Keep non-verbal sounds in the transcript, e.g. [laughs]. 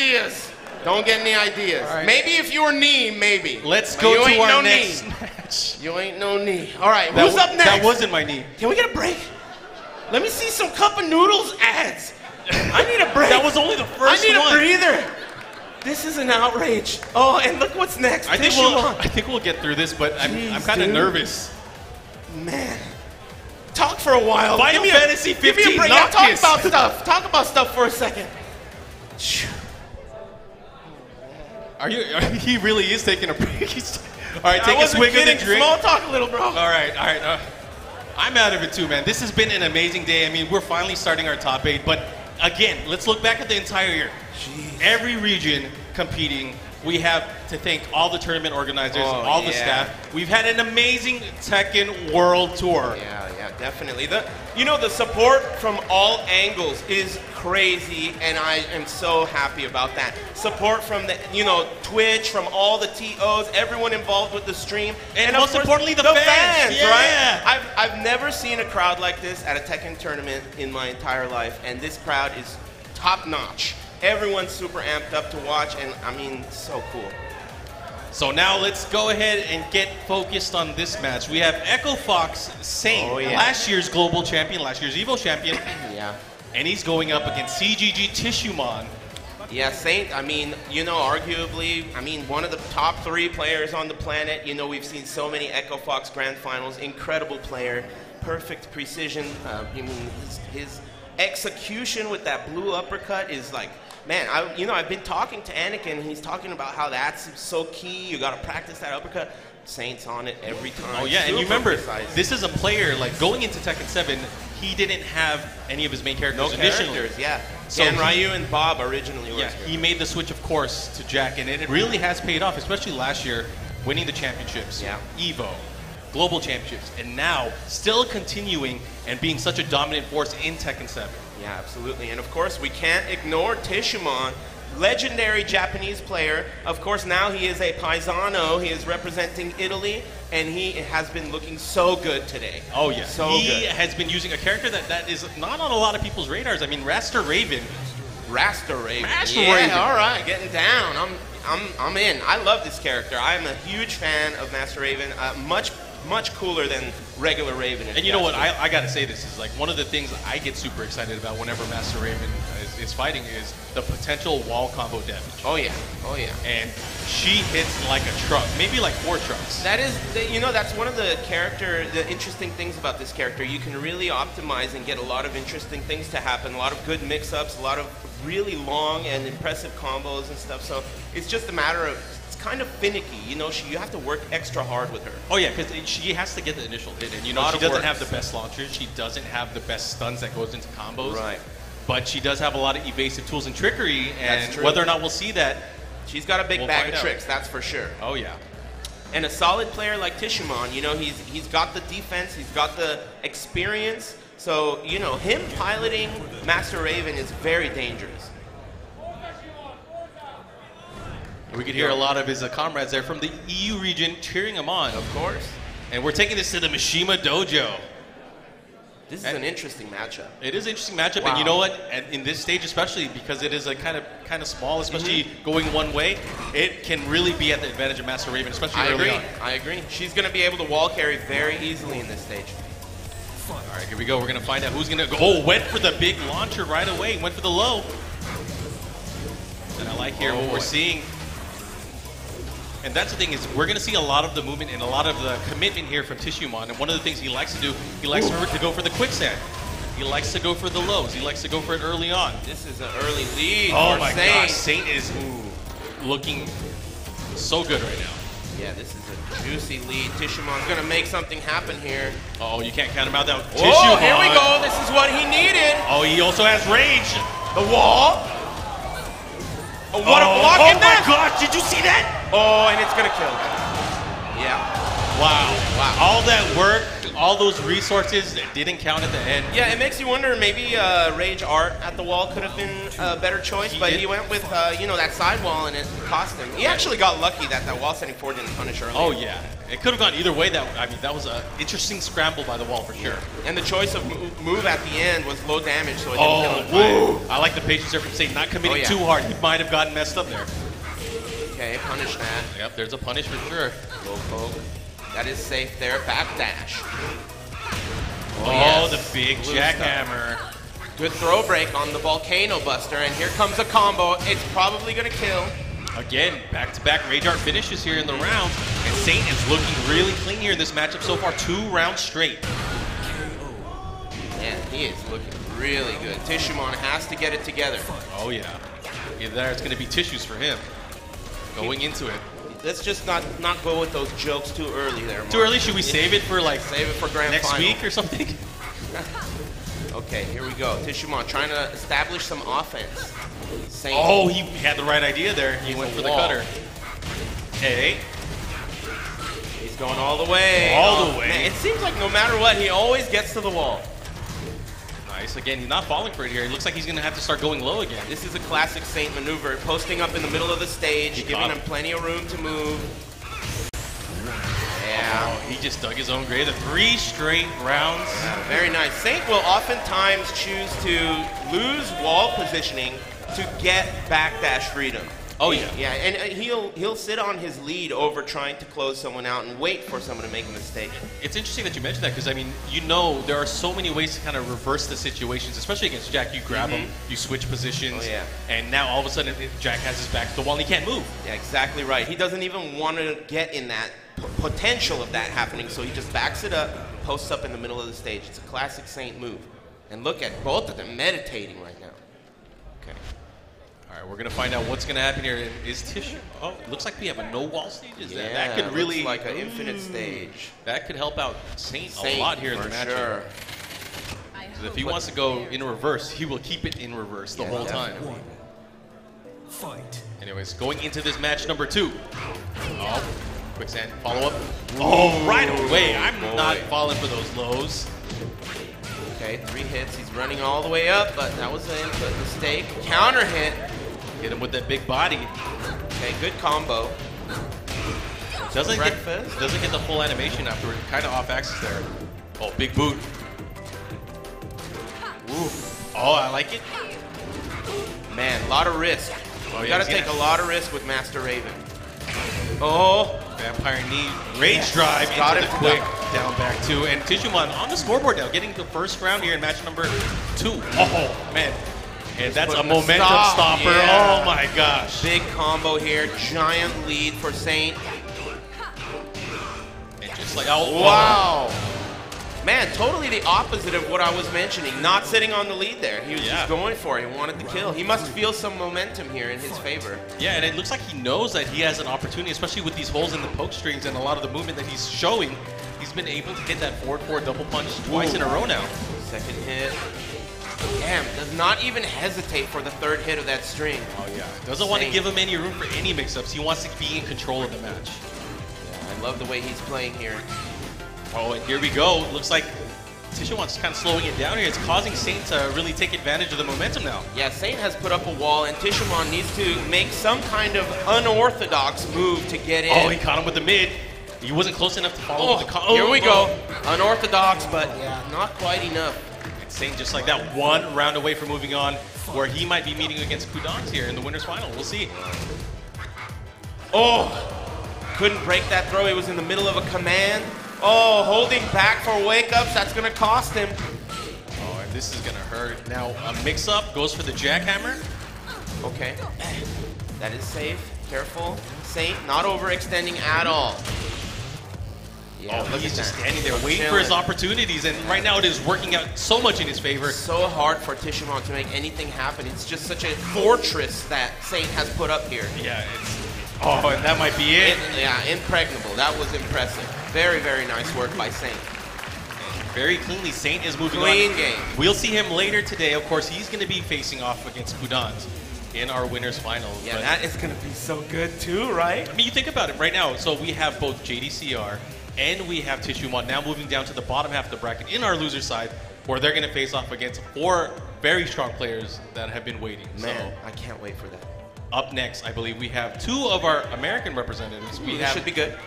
ideas. Don't get any ideas. Right. Maybe if you were knee, maybe. Let's go you to ain't our no next knee. match. You ain't no knee. All right, That who's up next? That wasn't my knee. Can we get a break? Let me see some cup of noodles ads. I need a [laughs] break. That was only the first I need one. a breather. This is an outrage. Oh, and look what's next. I think we'll. I think we'll get through this, but I'm, Jeez, I'm kind of nervous. Man. Talk for a while. Final Give me a- Fantasy give me a 15 break. Talk about stuff. Talk about stuff for a second. Are you? Are, [laughs] he really is taking a break. [laughs] He's- all right, take a swig of the kidding. drink. Small talk a little, bro. All right, all right. Uh, I'm out of it too, man. This has been an amazing day. I mean, we're finally starting our top eight, but again, let's look back at the entire year. Every region competing. We have to thank all the tournament organizers, Oh, all the staff. We've had an amazing Tekken World Tour. Yeah, yeah, definitely. The, you know, the support from all angles is crazy, and I am so happy about that. Support from the, you know, Twitch, from all the TOs, everyone involved with the stream, And of most course, importantly, the fans. Yeah. right? I've, I've never seen a crowd like this at a Tekken tournament in my entire life, and this crowd is top notch. Everyone's super amped up to watch, and I mean, so cool. So now let's go ahead and get focused on this match. We have Echo Fox Saint, Oh, yeah. last year's global champion, last year's Evo champion, [clears throat] Yeah. and he's going up against CGG TissueMon. Yeah, Saint, I mean, you know, arguably, I mean, one of the top three players on the planet. You know, we've seen so many Echo Fox Grand Finals. Incredible player, perfect precision. Uh, I mean, his, his execution with that blue uppercut is like, man, I, you know, I've been talking to Anakin, and he's talking about how that's so key. You got to practice that uppercut. Saint's on it every time. Oh yeah, and you remember precise. this is a player like going into Tekken 7, he didn't have any of his main characters no characters, yeah. So Dan Ryu and Bob originally Yeah, he made the switch, of course, to Jack, and it really has paid off, especially last year, winning the championships, Yeah. Evo, global championships, and now still continuing and being such a dominant force in Tekken 7. Yeah, absolutely. And of course, we can't ignore TissueMon, legendary Japanese player. Of course, now he is a paisano. He is representing Italy, and he has been looking so good today. Oh yeah, so he good. has been using a character that, that is not on a lot of people's radars. I mean, Raster Raven. Rasta Raven. Rasta yeah, Raven. all right, getting down. I'm, I'm, I'm in. I love this character. I am a huge fan of Master Raven. Uh, much, much cooler than regular Raven. And you know what? I, I got to say this is like one of the things I get super excited about whenever Master Raven is, is fighting is the potential wall combo damage. Oh yeah. Oh yeah. And she hits like a truck, maybe like four trucks. That is, the- you know, that's one of the character, the interesting things about this character. You can really optimize and get a lot of interesting things to happen, a lot of good mix-ups, a lot of really long and impressive combos and stuff. So it's just a matter of, kind of finicky. You know, she, you have to work extra hard with her. Oh yeah, because she has to get the initial hit, and you know she doesn't work. have the best launchers. She doesn't have the best stuns that goes into combos. Right. But she does have a lot of evasive tools and trickery, and whether or not we'll see that, She's got a big We'll bag of out. tricks, that's for sure. oh yeah. And a solid player like TissueMon, you know, he's he's got the defense, he's got the experience. So, you know, him piloting Master Raven is very dangerous. We could hear a lot of his uh, comrades there from the EU region cheering him on, Of course. and we're taking this to the Mishima Dojo. This is And- an interesting matchup. It is an interesting matchup, Wow. and you know what? And in this stage, especially because it is a kind of kind of small, especially Mm-hmm. going one way, it can really be at the advantage of Master Raven, especially I early agree. on. I agree. She's going to be able to wall carry very easily in this stage. All right, here we go. We're gonna find out who's gonna go. Oh, went for the big launcher right away. Went for the low. And I like here Oh, what boy. we're seeing. And that's the thing is we're gonna see a lot of the movement and a lot of the commitment here from TissueMon. And one of the things he likes to do, he likes to, to go for the quicksand. He likes to go for the lows. He likes to go for it early on. This is an early lead Oh my Saint. gosh, Saint is looking so good right now. Yeah, this is a juicy lead. TissueMon's going to make something happen here. Oh, you can't count him out. That Whoa, here we go. This is what he needed. Oh, he also has rage. The wall. Oh, what oh, a block oh in my that. gosh, did you see that? Oh, and it's going to kill. Yeah. Wow. Wow. All that work, all those resources that didn't count at the end. Yeah, it makes you wonder. Maybe uh, Rage Art at the wall could have been a better choice, but he went with uh, you know that side wall, and it cost him. He actually got lucky that that wall setting four didn't punish early. Oh yeah, it could have gone either way. That I mean, that was a interesting scramble by the wall for sure. And the choice of move, at the end was low damage, so it didn't Oh, kill him. I like the patience there from Saint, not committing Oh, yeah. too hard. He might have gotten messed up there. Okay, punish that. Yep, there's a punish for sure. Low poke. That is safe there. Backdash. Oh, oh yes. the big Blue jackhammer. Good throw break on the Volcano Buster, and here comes a combo. It's probably gonna kill. Again, back-to-back Rage Art finishes here in the round, and Saint is looking really clean here in this matchup so far. Two rounds straight. Man, he is looking really good. TissueMon has to get it together. Oh yeah. Either there, it's going to be tissues for him. Going into it. Let's just not not go with those jokes too early there. Mark. Too early? Should we save it for like Save it for grand next final. week or something? [laughs] Okay, here we go. TissueMon trying to establish some offense. Saint. Oh, he had the right idea there. He He's went for the cutter. Hey, he's going all the way. All the Oh, way. man, it seems like no matter what, he always gets to the wall. Nice. Again, he's not falling for it here. It looks like he's going to have to start going low again. This is a classic Saint maneuver, posting up in the middle of the stage, He giving him him. plenty of room to move. Oh, yeah. Oh, he just dug his own grave. The three straight rounds. Yeah, Very nice. Saint will oftentimes choose to lose wall positioning to get backdash freedom. Oh, yeah. Yeah, and uh, he'll he'll sit on his lead over trying to close someone out and wait for someone to make a mistake. It's interesting that you mentioned that because I mean, you know, there are so many ways to kind of reverse the situations, especially against Jack. You grab him, you switch positions, Oh, yeah. and now all of a sudden Jack has his back to the wall and he can't move. Yeah, exactly right. He doesn't even want to get in that p- potential of that happening, so he just backs it up, posts up in the middle of the stage. It's a classic Saint move. And look at both of them meditating right. All right, we're gonna find out what's gonna happen here. Is tissue? Oh, it looks like we have a no wall stage. Is that that could looks really like an infinite stage. that could help out Saint, Saint a lot here in the match. sure. 'Cause If he wants to go in reverse, he will keep it in reverse the Yeah, whole time. definitely. Fight. Anyways, going into this match number two. Oh, quicksand follow up. Oh, right away. I'm boy. not falling for those lows. Okay, three hits. He's running all the way up, but that was an input mistake. Counter hit. Hit him with that big body. Okay, good combo. Doesn't get, doesn't get the full animation afterward. Kind of off axis there. Oh, big boot. Ooh. Oh, I like it. Man, a lot of risk. Oh, you yeah, gotta take gonna- a lot of risk with Master Raven. Oh, Vampire knee, rage Yes. drive Got it quick, duck. down back two, and TissueMon on the scoreboard now, getting the first round here in match number two. Oh man, and that's a momentum stop, stopper. yeah. Oh my gosh! big combo here. Giant lead for Saint. And just like oh, oh Wow. Man, totally the opposite of what I was mentioning. Not sitting on the lead there. He was Yeah. just going for it. He wanted to kill. He must feel some momentum here in his favor. Yeah, and it looks like he knows that he has an opportunity, especially with these holes in the poke strings and a lot of the movement that he's showing. He's been able to hit that forward four double punch twice in a row now. Second hit. Damn, does not even hesitate for the third hit of that string. Oh yeah, doesn't want to give him any room for any mix-ups. He wants to be in control of the match. I love the way he's playing here. Oh, and here we go. Looks like TissueMon's kind of slowing it down here. It's causing Saint to really take advantage of the momentum now. Yeah, Saint has put up a wall, and TissueMon needs to make some kind of unorthodox move to get in. Oh, he caught him with the mid. He wasn't close enough to follow Oh, the here we oh. go. Oh. Unorthodox, but yeah, not quite enough. Just like that, one round away from moving on, where he might be meeting against Qudans here in the winners final. We'll see. Oh, couldn't break that throw. He was in the middle of a command. Oh, holding back for wake ups. That's gonna cost him. Oh, this is gonna hurt. Now a mix-up goes for the jackhammer. Okay, that is safe. Careful, Saint, not overextending at all. Yeah, oh, he's just standing there waiting for his opportunities, and right now it is working out so much in his favor. So hard for TissueMon to make anything happen. It's just such a fortress that Saint has put up here. Yeah, it's. Oh, and that might be it. In- yeah, impregnable. That was impressive. Very, very nice work by Saint. Very cleanly, Saint is moving Clean on. game. We'll see him later today. Of course, he's going to be facing off against Qudans in our winners final. Yeah, that is gonna be so good too, right? I mean, you think about it right now. So we have both JDCR and we have TissueMon now moving down to the bottom half of the bracket in our loser side, where they're going to face off against four very strong players that have been waiting. Man, So I can't wait for that. up next, I believe we have two of our American representatives. We This have should be good.